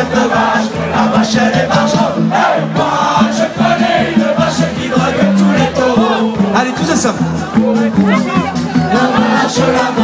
cette vache La vache, elle est marchande. Hey, moi, je connais une vache qui drague tous les taureaux. Allez, tous ensemble. La vache, la vache.